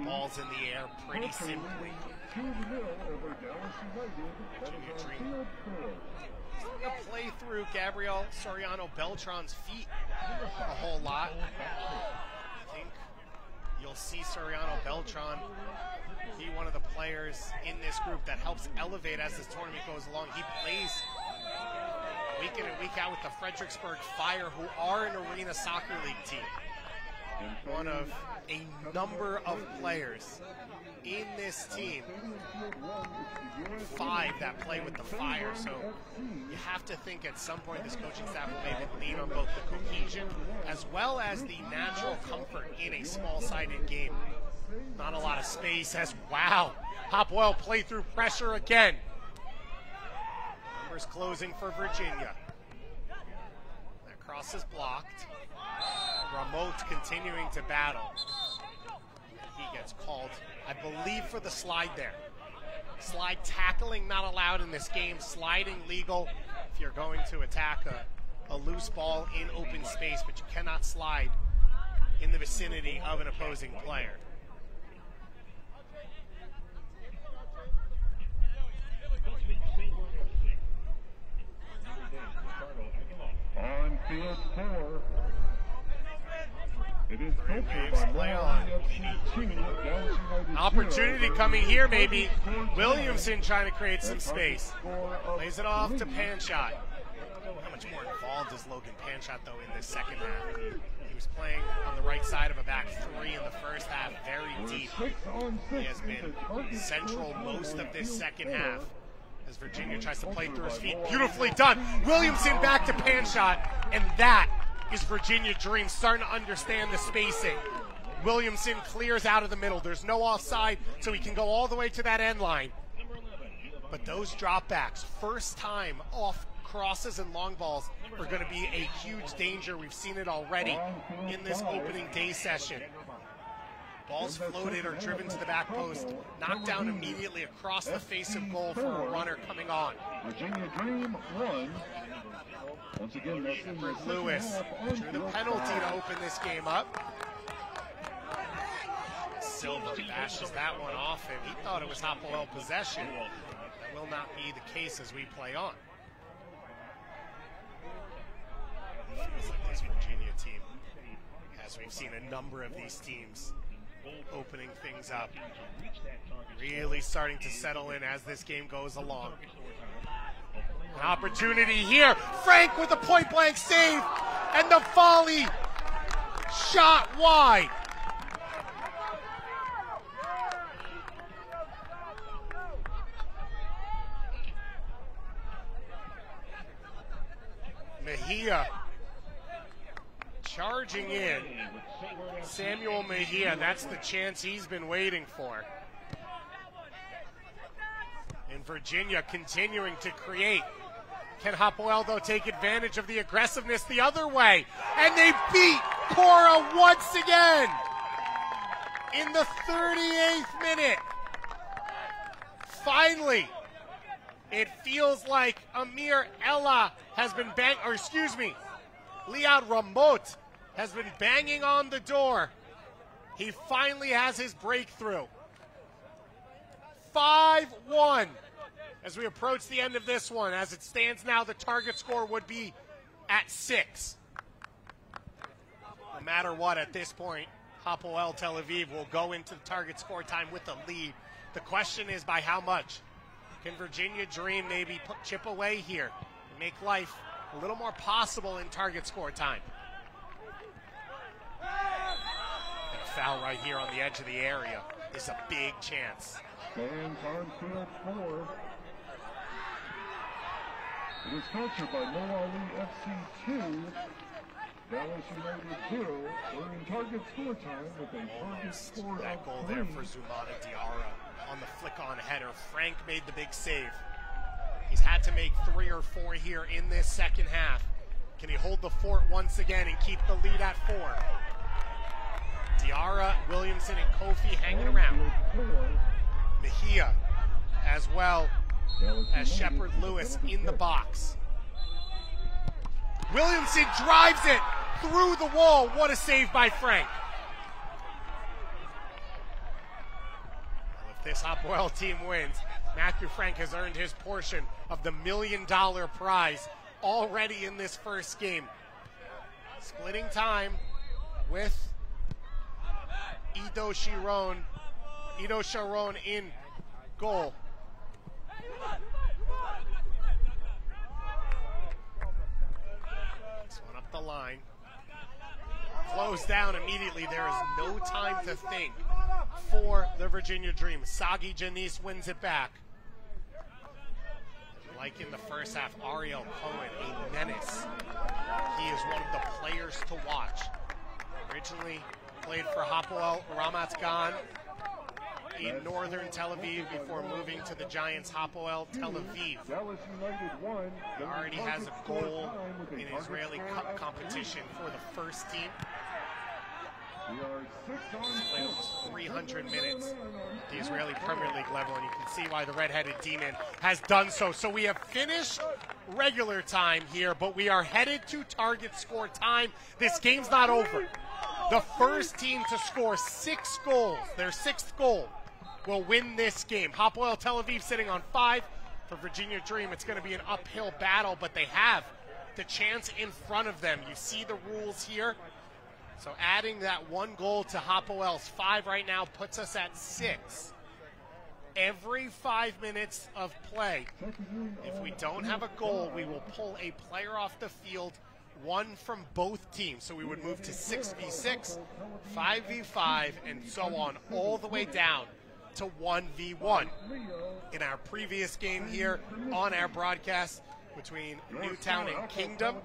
balls in the air pretty simply. Virginia Dream to play through Gabriel Soriano Beltran's feet a whole lot. I think you'll see Soriano Beltran be one of the players in this group that helps elevate as this tournament goes along. He plays week in and week out with the Fredericksburg Fire, who are an Arena Soccer League team. one of a number of players in this team, five that play with the fire. So you have to think at some point this coaching staff will maybe lean on both the cohesion as well as the natural comfort in a small-sided game. Not a lot of space as wow, Hapoel play through pressure again. Closing for Virginia. That cross is blocked. Ramot continuing to battle. He gets called, I believe, for the slide there. Slide tackling not allowed in this game. Sliding legal if you're going to attack a, a loose ball in open space, but you cannot slide in the vicinity of an opposing player. On field four. It is by play on. FC two, Dallas United Opportunity coming here, maybe. Williamson trying to create some space. Plays it off to. Panchot. How much more involved is Logan Panchot, though, in this second half? He was playing on the right side of a back three in the first half, very deep. He has been central most of this second half as Virginia tries to play through his feet. Beautifully done. Williamson back to Panchot, and that is Virginia Dream starting to understand the spacing. Williamson clears out of the middle. There's no offside, so he can go all the way to that end line. But those dropbacks, first time off crosses and long balls, are going to be a huge danger. We've seen it already in this opening day session. Balls floated or driven to the back post, knocked down immediately across the face of goal for a runner coming on. Virginia Dream one. Once again, that's the Lewis drew the penalty to open this game up. Silva bashes that one off him. He thought it was Hapoel possession. That will not be the case as we play on. Feels like this Virginia team, as we've seen a number of these teams opening things up, really starting to settle in as this game goes along. An opportunity here. Frank with a point blank save and the volley shot wide. Mejia charging in. Samuel Mejia, that's the chance he's been waiting for. And Virginia continuing to create. Can Hapoel do take advantage of the aggressiveness the other way? And they beat Caro once again in the 38th minute. Finally, it feels like Amir Ella has been bang, or excuse me, Liad Ramot has been banging on the door. He finally has his breakthrough. 5 1 as we approach the end of this one. As it stands now, the target score would be at 6. No matter what, at this point, Hapoel Tel Aviv will go into the target score time with a lead. The question is by how much? Can Virginia Dream maybe chip away here and make life a little more possible in target score time? And a foul right here on the edge of the area is a big chance. Stands on field four. It is sponsored by Mo Ali FC 2, Dallas United 0. We're in target score time with a target score That goal three. there for Zumana Diarra on the flick on header. Frank made the big save. He's had to make three or four here in this second half. Can he hold the fort once again and keep the lead at four? Diarra, Williamson, and Kofi hanging around. Mejia as well as Shepard Lewis in the box. Williamson drives it through the wall. What a save by Frank. If this Hapoel team wins, Matthew Frank has earned his portion of the million dollar prize already in this first game. Splitting time with Ido Sharon. Ido Sharon in goal. This one up the line. close down immediately. There is no time to think for the Virginia Dream. Sagi Janice wins it back. Like in the first half, Ariel Cohen, a menace. He is one of the players to watch. Originally played for Hapoel Ramat Gan in northern Tel Aviv before moving to the Giants Hapoel Tel Aviv. He already has a goal in Israeli Cup competition for the first team. On Played almost 300 minutes at the Israeli Premier League level, and you can see why the red-headed demon has done so. So we have finished regular time here, but we are headed to target score time. This game's not over. The first team to score six goals, their sixth goal, will win this game. Hapoel Tel Aviv sitting on five. For Virginia Dream, it's going to be an uphill battle, but they have the chance in front of them. You see the rules here. So adding that one goal to Hapoel's five right now puts us at six. Every five minutes of play, if we don't have a goal, we will pull a player off the field, one from both teams. So we would move to 6v6, 5v5, and so on, all the way down to 1v1. In our previous game here on our broadcast between Newtown and Kingdom,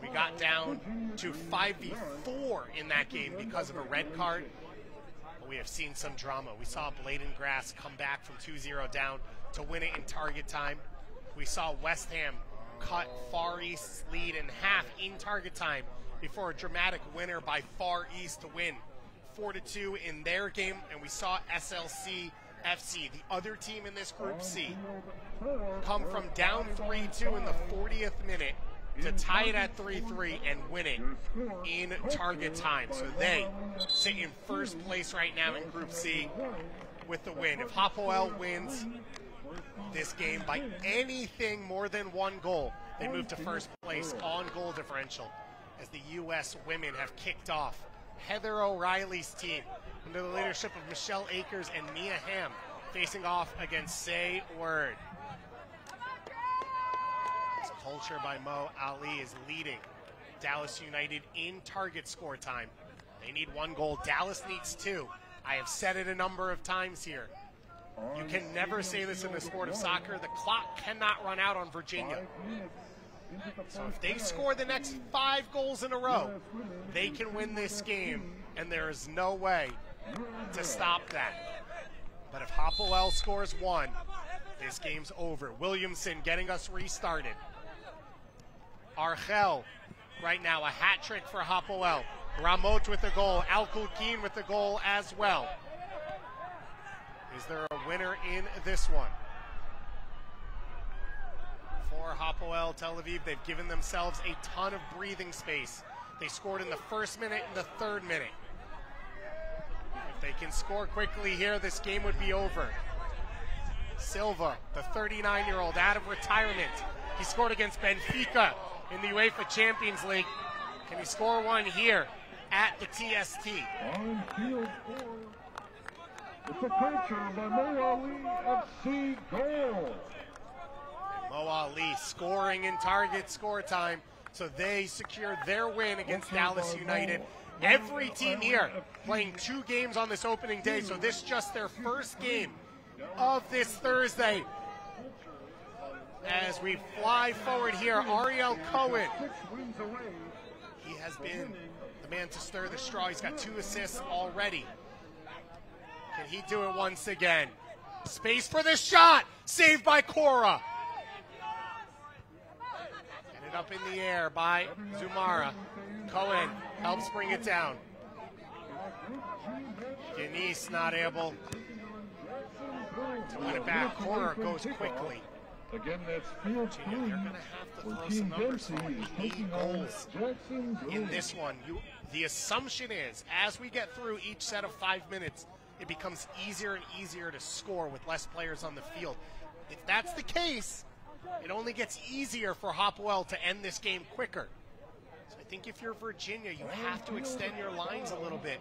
we got down to 5v4 in that game because of a red card. We have seen some drama. We saw Bladen Grass come back from 2-0 down to win it in target time. We saw West Ham cut Far East's lead in half in target time before a dramatic winner by Far East to win 4-2 in their game. And we saw SLC FC, the other team in this Group C, come from down 3-2 in the 40th minute to tie it at 3-3 and win it in target time. So they sit in first place right now in Group C with the win. If Hapoel wins this game by anything more than one goal, they move to first place on goal differential as the U.S. women have kicked off. Heather O'Reilly's team, under the leadership of Michelle Akers and Mia Hamm, facing off against Say Word. This culture by Mo Ali is leading Dallas United in target score time. They need one goal. Dallas needs two. I have said it a number of times here. You can never say this in the sport of soccer. The clock cannot run out on Virginia. So if they score the next five goals in a row, they can win this game, and there is no way to stop that. But if Hapoel scores one, this game's over. Williamson getting us restarted. Archel right now a hat trick for Hapoel. Ramot with the goal. Al Kulkin with the goal as well. Is there a winner in this one? For Hapoel Tel Aviv, they've given themselves a ton of breathing space. They scored in the first minute and the third minute. If they can score quickly here, this game would be over. Silva, the 39 year old, out of retirement. He scored against Benfica in the UEFA Champions League. Can he score one here at the TST? On field four. It's a culture by Mo Ali FC goal. Mo Ali scoring in target score time, so they secure their win against Dallas United. Every team here playing two games on this opening day, so this just their first game of this Thursday. As we fly forward here, Ariel Cohen. Six wins away. He has been the man to stir the straw. He's got two assists already. Can he do it once again? Space for the shot. Saved by Caro. Headed up in the air by Zumara. Cohen helps bring it down. Denise not able to win it back. Caro goes quickly. Again, that's field Virginia, three. they're going to have to throw Team some numbers Dempsey forward. is taking on goals in this one. You, the assumption is, as we get through each set of five minutes, it becomes easier and easier to score with less players on the field. If that's the case, it only gets easier for Hapoel to end this game quicker. So I think if you're Virginia, you have to extend your lines a little bit.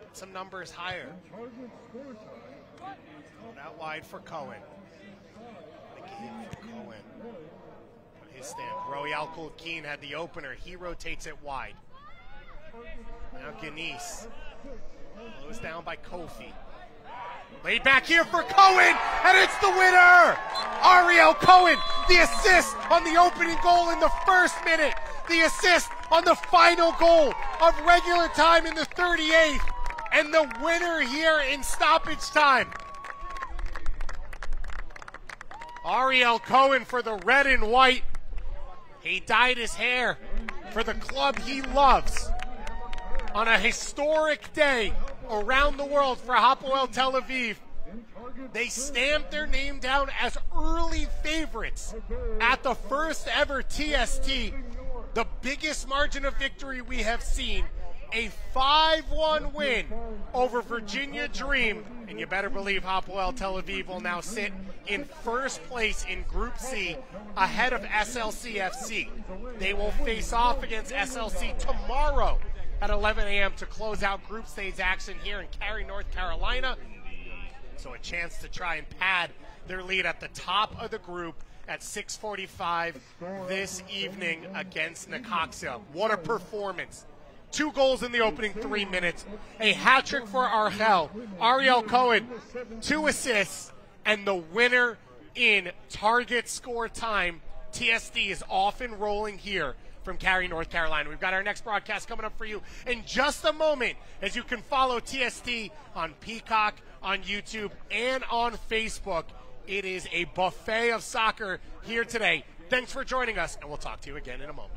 Get some numbers higher. Out wide for Cohen. Game for Cohen. Put his stand. Roy Al Keen had the opener. He rotates it wide. Now Ganeese. Closed down by Kofi. Laid back here for Cohen, and it's the winner! Ariel Cohen, the assist on the opening goal in the first minute, the assist on the final goal of regular time in the 38th, and the winner here in stoppage time. Ariel Cohen for the red and white. He dyed his hair for the club he loves on a historic day around the world for Hapoel Tel Aviv. They stamped their name down as early favorites at the first ever TST, the biggest margin of victory we have seen. A 5 1 win over Virginia Dream. And you better believe Hapoel Tel Aviv will now sit in first place in Group C ahead of SLCFC. They will face off against SLC tomorrow at 11 a.m. to close out group stage action here in Cary, North Carolina. So a chance to try and pad their lead at the top of the group at 6:45 this evening against Necaxa. What a performance! Two goals in the opening three minutes, a hat trick for Archel, Ariel Cohen, two assists, and the winner in target score time. TST is off and rolling here from Cary, North Carolina. We've got our next broadcast coming up for you in just a moment as you can follow TST on Peacock, on YouTube, and on Facebook. It is a buffet of soccer here today. Thanks for joining us, and we'll talk to you again in a moment.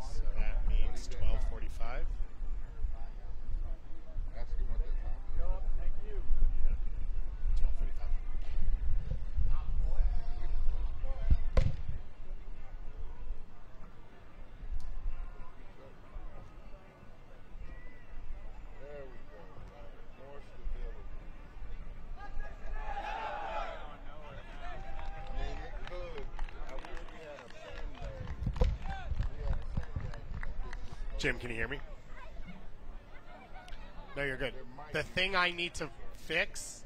So that means 1245. Ask him what that time is. 1245. There we go. More stability. I mean, it could. I wish we had a Sunday. We had a Sunday. Jim, can you hear me? No, you're good. The thing I need to fix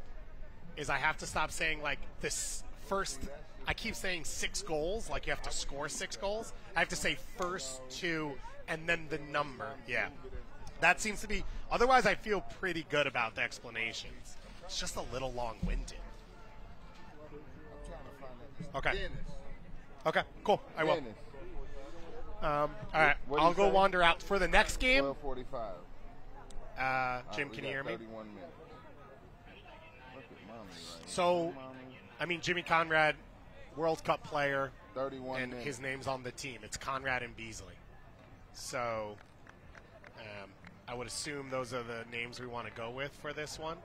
is I have to stop saying like this first. I keep saying six goals, like you have to score six goals. I have to say first two and then the number. Yeah, that seems to be. Otherwise, I feel pretty good about the explanations. It's just a little long-winded. I'm trying to find that. Okay. Okay, cool. I will. Um, all right, What I'll go say? wander out for the next game. 1245. Uh, Jim, right, can you hear me? Look at mommy right So- I mean, Jimmy Conrad, World Cup player, 31 and minutes. his name's on the team. It's Conrad and Beasley. So, um, I would assume those are the names we want to go with for this one.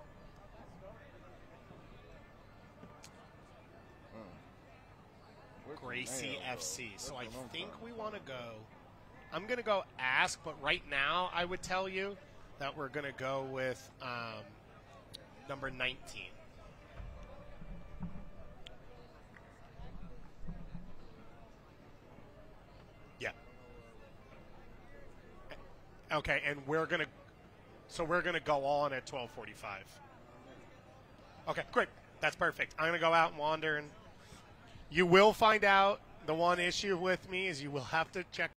Where's the Gracie? FC. So I That's what I'm think we want to go. I'm going to go ask, but right now I would tell you that we're going to go with um, number 19. Yeah. Okay, and we're gonna, so we're gonna go on at 12:45. Okay, great. That's perfect. I'm gonna go out and wander, and you will find out. The one issue with me is you will have to check